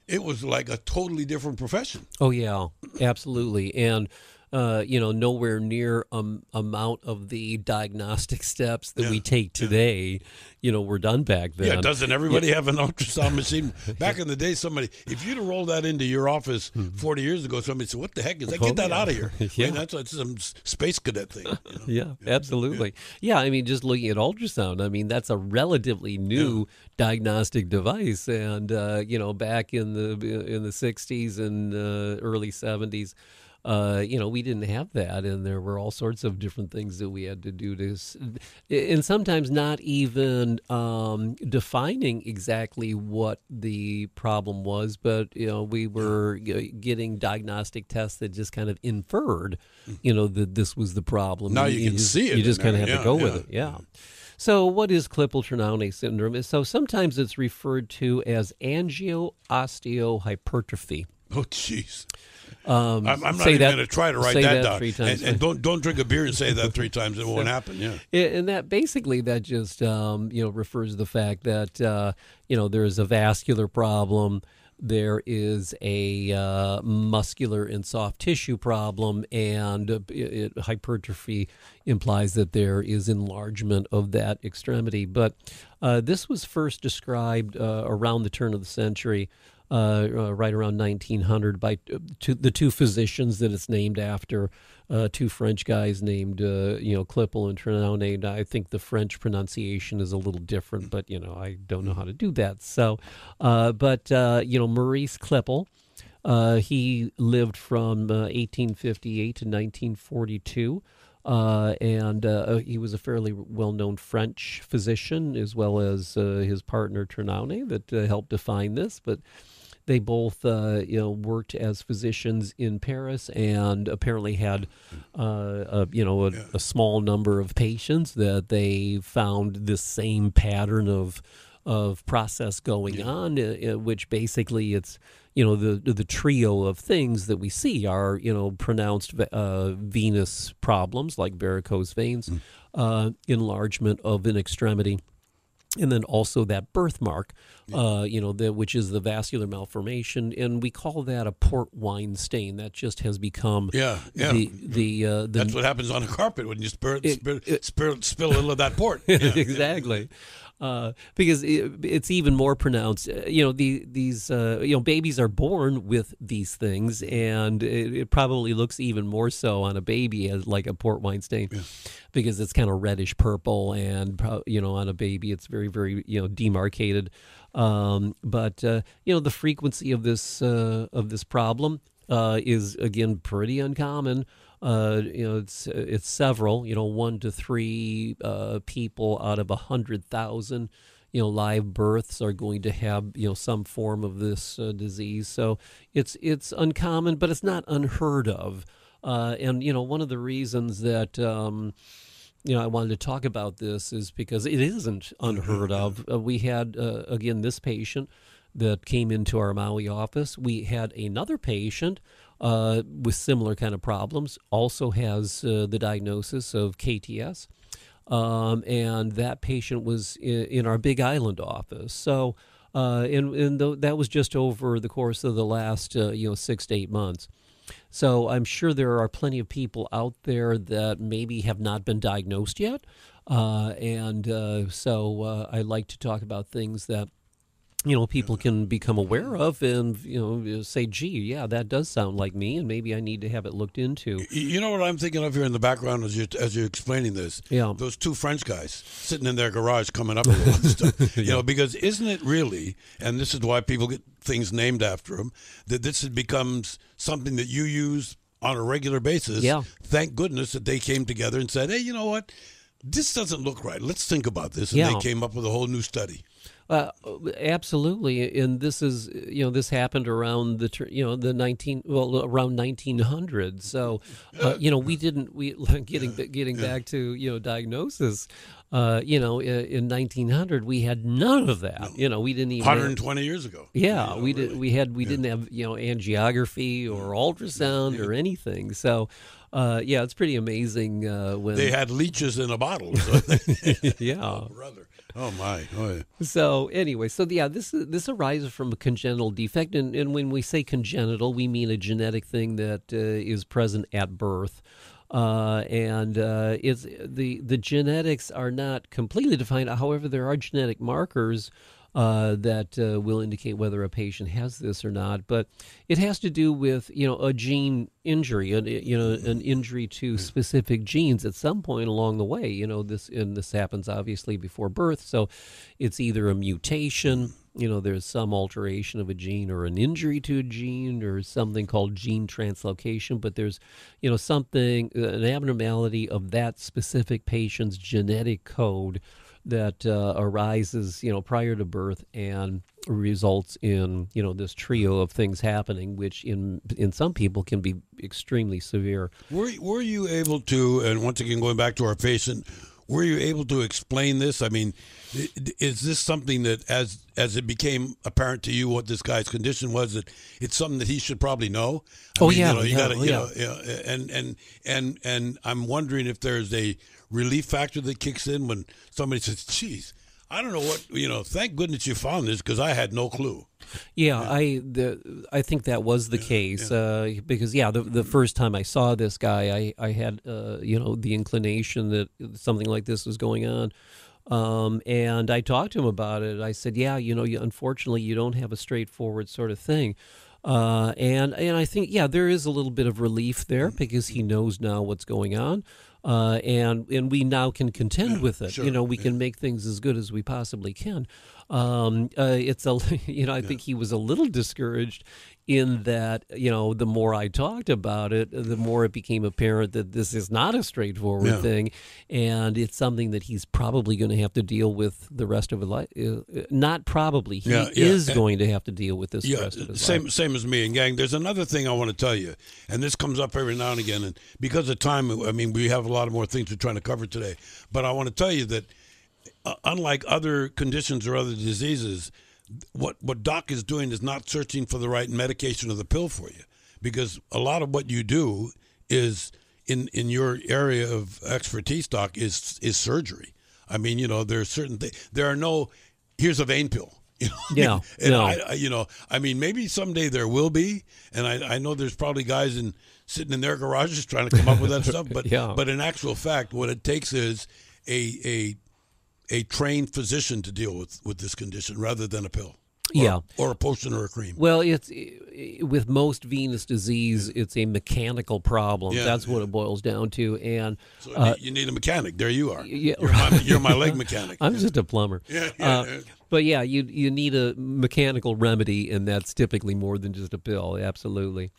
it was like a totally different profession. Oh yeah, absolutely. And uh, you know, nowhere near um, amount of the diagnostic steps that Yeah, we take today. You know, were done back then. Yeah, doesn't everybody have an ultrasound machine? Back in the day, somebody, if you'd have rolled that into your office 40 years ago, somebody said, What the heck is that? Oh, Get that yeah. out of here. Yeah. I mean, that's, that's some space cadet thing. you know? Yeah, absolutely. Yeah. I mean, just looking at ultrasound, I mean, that's a relatively new diagnostic device, and uh, you know, back in the in the '60s and uh, early '70s. Uh, you know, we didn't have that, and there were all sorts of different things that we had to do to, and sometimes not even um, defining exactly what the problem was, but you know, we were getting diagnostic tests that just kind of inferred, you know, that this was the problem. Now you can just, see it You just kind of have to Yeah, go with it. Yeah. So, what is Klippel-Trenaunay syndrome? So, sometimes it's referred to as angio-osteohypertrophy. Oh, jeez. Um, I'm, I'm not even going to try to write that, that down. three times. And, and don't don't drink a beer and say that three times. It won't happen. Yeah. And that basically that just um, you know refers to the fact that uh, you know there is a vascular problem, there is a uh, muscular and soft tissue problem, and uh, it, hypertrophy implies that there is enlargement of that extremity. But uh, this was first described uh, around the turn of the century. Uh, uh, right around 1900 by uh, the two physicians that it's named after, uh, two French guys named uh, you know Klippel and Trenaunay. I think the French pronunciation is a little different, but you know I don't know how to do that. So, but you know Maurice Klippel. he lived from 1858 to 1942. Uh, and uh, he was a fairly well-known French physician, as well as uh, his partner Trenaunay, that helped define this. But they both, uh, you know, worked as physicians in Paris and apparently had, uh, a, you know, a, yeah. a, small number of patients that they found this same pattern of of process going yeah. on, uh, which basically it's you know the the trio of things that we see are you know pronounced uh, venous problems like varicose veins, mm. uh, enlargement of an extremity, and then also that birthmark, uh, you know, the, which is the vascular malformation, and we call that a port wine stain. That just has become yeah, yeah. The the, uh, the that's what happens on a carpet when you spill it, spill, it, spill, spill a little of that port. Yeah, exactly uh, because it, it's even more pronounced. Uh, you know, the, these uh, you know babies are born with these things, and it, it, probably looks even more so on a baby as like a port wine stain, yeah. because it's kind of reddish purple, and you know on a baby it's very very you know demarcated. Um, but uh, you know the frequency of this uh, of this problem uh, is again pretty uncommon. Uh, you know, it's it's several. You know, one to three uh, people out of a hundred thousand. You know, live births are going to have you know some form of this uh, disease. So it's it's uncommon, but it's not unheard of. Uh, and you know, one of the reasons that. Um, you know, I wanted to talk about this is because it isn't unheard of. Uh, we had, uh, again, this patient that came into our Maui office. We had another patient uh, with similar kind of problems, also has uh, the diagnosis of KTS. Um, and that patient was in, in, our Big Island office. So, uh, and, and th- that was just over the course of the last, uh, you know, six to eight months. So I'm sure there are plenty of people out there that maybe have not been diagnosed yet. Uh, and uh, so I like to talk about things that you know people can become aware of and you know say gee yeah that does sound like me and maybe i need to have it looked into. You know what i'm thinking of here in the background as you as you're explaining this? Yeah. Those two french guys sitting in their garage coming up with stuff. You yeah. know because isn't it really and this is why people get things named after them that this becomes something that you use on a regular basis? Yeah. Thank goodness that they came together and said hey you know what? This doesn't look right. Let's think about this. And yeah. they came up with a whole new study uh, absolutely, and this is you know this happened around the you know the nineteen well around nineteen hundred. So uh, you know we didn't we getting getting back to you know diagnosis. Uh, you know, in, 1900, we had none of that. No. You know, we didn't even 120 have, years ago. Yeah, we really. did. We had we yeah. didn't have you know angiography or ultrasound yeah. or anything. So, uh, yeah, it's pretty amazing uh, when they had leeches in a bottle. So yeah, oh, brother. Oh my! Oh, yeah. So anyway, so yeah, this this arises from a congenital defect, and, and when we say congenital, we mean a genetic thing that uh, is present at birth. Uh, and uh, it's the the genetics are not completely defined. However, there are genetic markers uh, that uh, will indicate whether a patient has this or not. But it has to do with you know a gene injury, a, you know an injury to specific genes at some point along the way. You know this and this happens obviously before birth, so it's either a mutation. You know, there's some alteration of a gene or an injury to a gene or something called gene translocation, but there's, you know, something, an abnormality of that specific patient's genetic code that uh, arises, you know, prior to birth and results in, you know, this trio of things happening, which in in some people can be extremely severe. Were were you able to, and once again going back to our patient, were you able to explain this? I mean, is this something that, as as it became apparent to you what this guy's condition was, that it's something that he should probably know? I oh mean, yeah, you know, you yeah, gotta, you know, yeah. and and and and I'm wondering if there's a relief factor that kicks in when somebody says, "Geez, I don't know what you know." Thank goodness you found this because I had no clue. Yeah, yeah, I the I think that was the yeah, case uh, because yeah, the the first time I saw this guy, I I had uh, you know the inclination that something like this was going on. Um, and I talked to him about it. I said, "Yeah, you know, you, unfortunately, you don't have a straightforward sort of thing." Uh, and and I think yeah, there is a little bit of relief there because he knows now what's going on, uh, and and we now can contend with it. sure, You know, we can make things as good as we possibly can. Um, uh, it's a you know I think he was a little discouraged in that you know the more I talked about it, the more it became apparent that this is not a straightforward Yeah. thing, and it's something that he's probably going to have to deal with the rest of his life. Uh, not probably, he Yeah, yeah, is going to have to deal with this the Yeah, rest of his same life. same as me. And gang, there's another thing I want to tell you, and this comes up every now and again. And because of time, I mean, we have a lot of more things we're trying to cover today. But I want to tell you that, uh, unlike other conditions or other diseases, what what doc is doing is not searching for the right medication or the pill for you, because a lot of what you do is in in your area of expertise, doc, is is surgery. I mean, you know, there are certain things. There are no. Here's a vein pill. You know, Yeah, and no. I, you know, I mean, maybe someday there will be, and I, I know there's probably guys in sitting in their garages trying to come up with that stuff. But Yeah. but in actual fact, what it takes is a a a trained physician to deal with with this condition rather than a pill. Or, Yeah. or a potion or a cream. Well, it's with most venous disease, it's a mechanical problem. Yeah, That's what it boils down to. And So uh, you need a mechanic. There you are. yeah, you're, my, you're my leg mechanic. I'm just a plumber. Yeah, yeah, Uh, yeah. but yeah, you you need a mechanical remedy, and that's typically more than just a pill. Absolutely.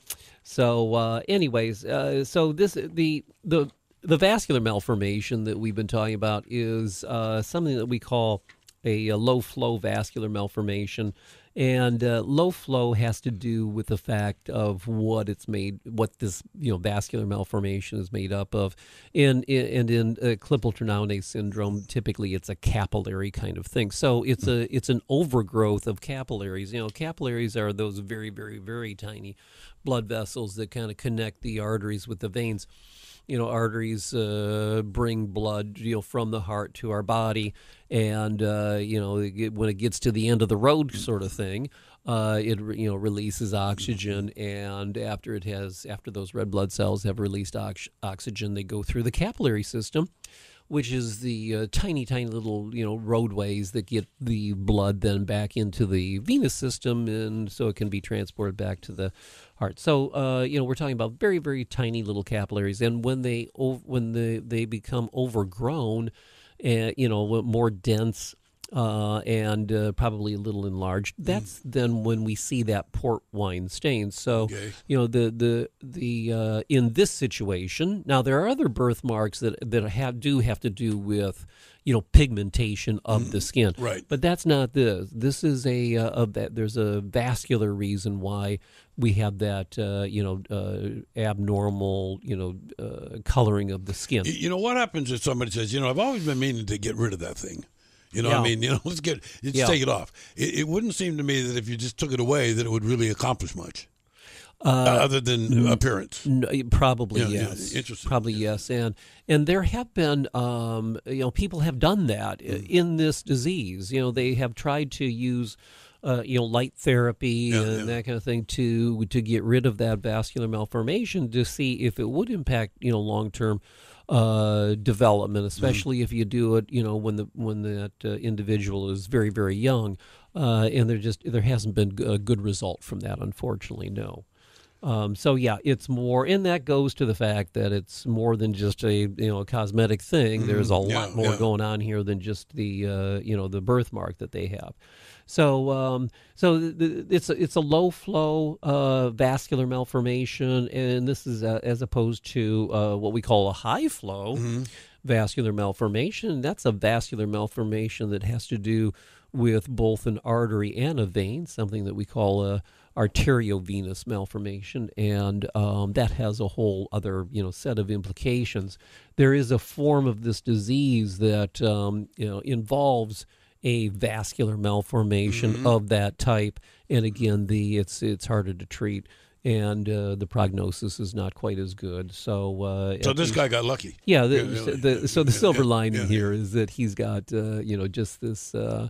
So, uh, anyways, uh, so this the the the vascular malformation that we've been talking about is uh, something that we call a, a low flow vascular malformation. And uh, low flow has to do with the fact of what it's made, what this you know vascular malformation is made up of. In and in uh, Klippel-Trenaunay syndrome, typically it's a capillary kind of thing. So it's a it's an overgrowth of capillaries. You know, capillaries are those very very very tiny blood vessels that kind of connect the arteries with the veins you know arteries uh, bring blood you know from the heart to our body. And uh, you know when it gets to the end of the road sort of thing uh, it you know releases oxygen. And after it has after those red blood cells have released ox- oxygen they go through the capillary system which is the uh, tiny, tiny little you know roadways that get the blood then back into the venous system, and so it can be transported back to the heart. So uh, you know we're talking about very, very tiny little capillaries, and when they when they they become overgrown, uh, you know more dense. Uh, and uh, probably a little enlarged. That's then when we see that port wine stain. So, Okay. you know the the the uh, in this situation now there are other birthmarks that that have do have to do with you know pigmentation of the skin Right. but that's not this this is a, uh, a va- there's a vascular reason why we have that uh, you know uh, abnormal you know uh, coloring of the skin You- You know what happens if somebody says, you know, I've always been meaning to get rid of that thing. You know, what I mean, you know, let's get let's Yeah. take it off. It, it wouldn't seem to me that if you just took it away, that it would really accomplish much, uh, other than appearance. No, probably Yeah, yeah, yes. interesting. Probably yes, and and there have been um, you know people have done that Mm. in this disease. You know they have tried to use uh, you know light therapy Yeah, and yeah. that kind of thing to to get rid of that vascular malformation to see if it would impact you know long term uh, development, especially if you do it you know when the when that uh, individual is very very young. Uh, and there just there hasn't been a good result from that, unfortunately. No. Um, so yeah, it's more, and that goes to the fact that it's more than just a you know a cosmetic thing. There's a Mm-hmm. Yeah, lot more yeah. going on here than just the uh, you know the birthmark that they have. So um, so th- th- it's a, it's a low flow uh, vascular malformation, and this is uh as opposed to uh, what we call a high flow Mm-hmm. vascular malformation. That's a vascular malformation that has to do with both an artery and a vein, something that we call a arteriovenous malformation, and um, that has a whole other you know set of implications. There is a form of this disease that um, you know involves a vascular malformation of that type, and again, the it's it's harder to treat. And uh, the prognosis is not quite as good. So, uh, So this least- guy got lucky. yeah, the, Yeah, so the, so the silver yeah, lining yeah, here is that he's got uh, you know just this uh,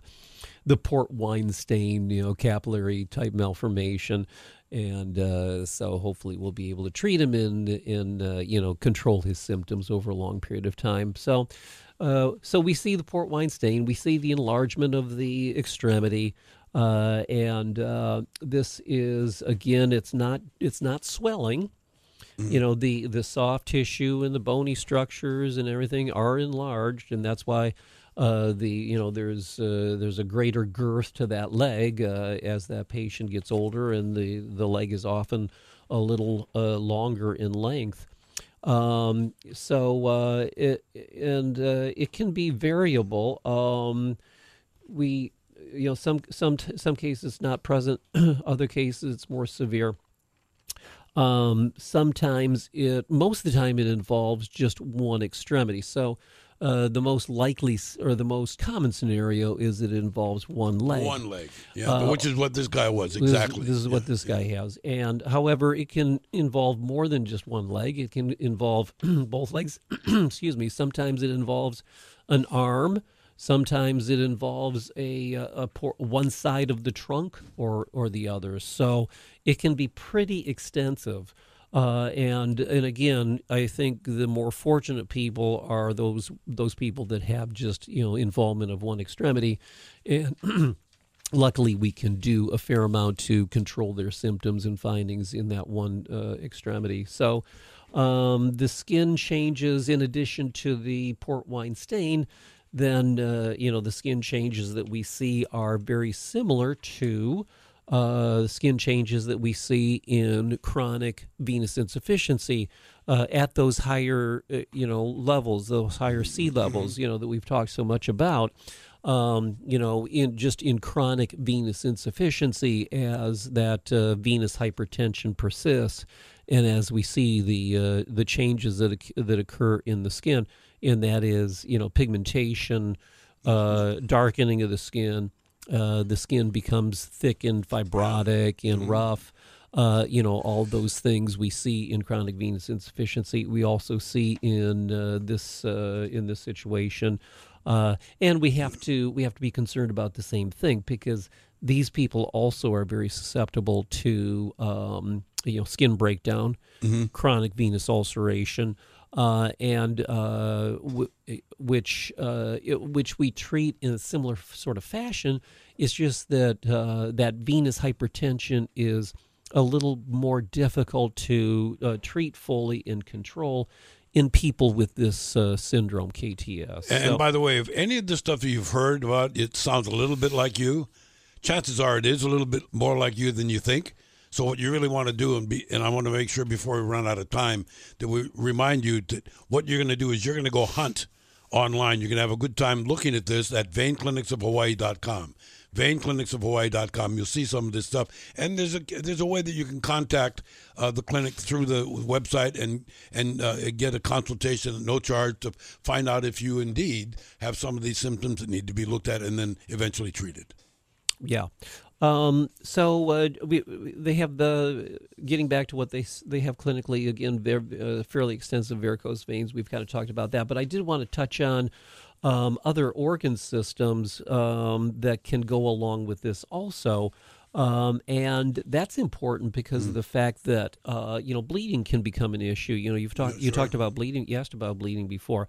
the port wine stain you know capillary type malformation, and uh, so hopefully we'll be able to treat him and and uh, you know control his symptoms over a long period of time. So. Uh, so we see the port wine stain, we see the enlargement of the extremity, uh, and uh, this is again, it's not it's not swelling. You know the the soft tissue and the bony structures and everything are enlarged, and that's why uh, the you know there's uh, there's a greater girth to that leg uh, as that patient gets older, and the the leg is often a little uh, longer in length. Um, so uh, it and uh, it can be variable. Um, we you know some some some cases not present, other cases it's more severe. Um, sometimes it, most of the time, it involves just one extremity. So, uh, the most likely or the most common scenario is it involves one leg. One leg. Yeah, which is what this guy was exactly. This is what this guy has. And however, it can involve more than just one leg. It can involve both legs. Excuse me. Sometimes it involves an arm. Sometimes it involves a, a, a por- one side of the trunk or or the other. So it can be pretty extensive. Uh, and and again, I think the more fortunate people are those those people that have just you know involvement of one extremity, and luckily we can do a fair amount to control their symptoms and findings in that one uh, extremity. So um, the skin changes in addition to the port wine stain. Then uh, you know the skin changes that we see are very similar to uh, skin changes that we see in chronic venous insufficiency uh, at those higher, uh, you know, levels, those higher C levels, you know, that we've talked so much about. Um, you know, in just in chronic venous insufficiency, as that uh, venous hypertension persists, and as we see the uh, the changes that that occur in the skin, and that is, you know, pigmentation, uh, darkening of the skin, uh, the skin becomes thick and fibrotic and rough. Uh, you know, all those things we see in chronic venous insufficiency. We also see in uh, this uh, in this situation, uh, and we have to we have to be concerned about the same thing because these people also are very susceptible to um, you know skin breakdown, chronic venous ulceration. Uh, and uh, w- which uh, it, which we treat in a similar sort of fashion. It's just that uh, that venous hypertension is a little more difficult to uh, treat fully and control in people with this uh, syndrome, KTS. And, So- and by the way, if any of the stuff that you've heard about it sounds a little bit like you, chances are it is a little bit more like you than you think. So what you really want to do, and be, and I want to make sure before we run out of time that we remind you that what you're going to do is you're going to go hunt online. You're going to have a good time looking at this at veinclinicsofhawaii.com. Veinclinicsofhawaii.com. You'll see some of this stuff, and there's a there's a way that you can contact uh, the clinic through the website and and uh, get a consultation at no charge to find out if you indeed have some of these symptoms that need to be looked at and then eventually treated. Yeah. Um, so uh, we, they have the getting back to what they they have clinically again ver- uh, fairly extensive varicose veins. We've kind of talked about that, but I did want to touch on um, other organ systems um, that can go along with this also. Um, and that's important because of the fact that uh, you know bleeding can become an issue. You know, you've talked you talked about bleeding. You asked about bleeding before.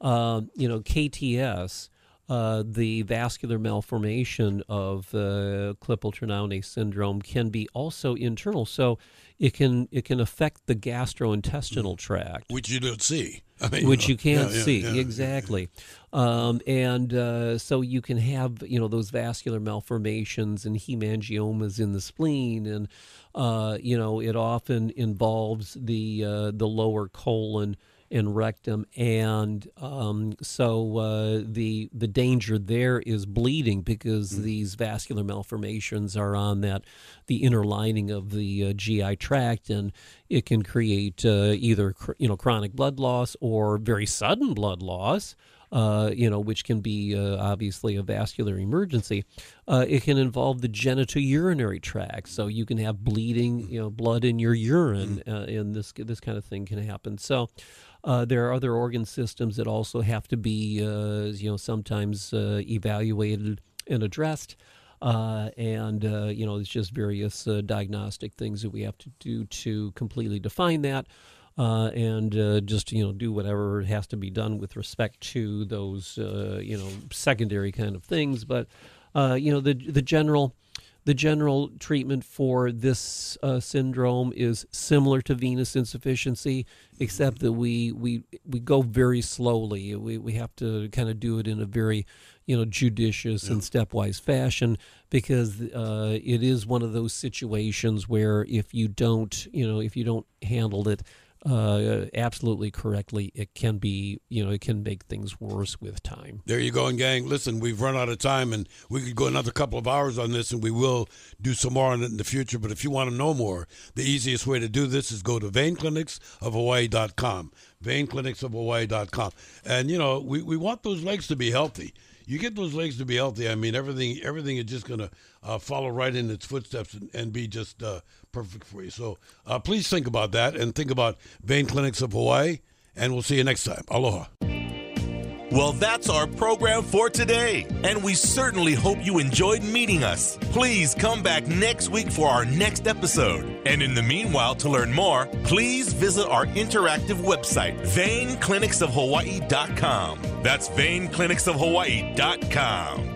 Um, you know, KTS uh, the vascular malformation of uh, Klippel-Trenaunay syndrome can be also internal, so it can it can affect the gastrointestinal tract. Which you don't see. I mean, which you can't yeah, yeah, see yeah. exactly. Um, and uh, so you can have you know those vascular malformations and hemangiomas in the spleen and uh, you know it often involves the uh, the lower colon and rectum and um, so uh, the the danger there is bleeding because Mm. these vascular malformations are on that the inner lining of the uh, GI tract and it can create uh, either chr- you know chronic blood loss or very sudden blood loss you know, which can be uh, obviously a vascular emergency. Uh, it can involve the genitourinary tract, so you can have bleeding, you know, blood in your urine, uh, and this this kind of thing can happen. So. Uh, there are other organ systems that also have to be, uh, you know, sometimes uh, evaluated and addressed. Uh, and uh, you know, it's just various uh, diagnostic things that we have to do to completely define that. Uh, and uh, just you know do whatever has to be done with respect to those uh, you know secondary kind of things. But uh, you know the the general the general treatment for this uh, syndrome is similar to venous insufficiency, except that we we we go very slowly. We we have to kind of do it in a very you know judicious and stepwise fashion because uh, it is one of those situations where if you don't you know if you don't handle it uh, absolutely correctly, it can be, you know, it can make things worse with time. There you go, and gang. Listen, we've run out of time, and we could go another couple of hours on this, and we will do some more on it in the future. But if you want to know more, the easiest way to do this is go to veinclinicsofhawaii.com, veinclinicsofhawaii.com. And, you know, we, we want those legs to be healthy you get those legs to be healthy. I mean, everything everything is just gonna uh, follow right in its footsteps and, and be just uh, perfect for you. So uh, please think about that and think about Vein Clinics of Hawaii. And we'll see you next time. Aloha. Well, that's our program for today, and we certainly hope you enjoyed meeting us. Please come back next week for our next episode. And in the meanwhile, to learn more, please visit our interactive website, veinclinicsofhawaii.com. That's veinclinicsofhawaii.com.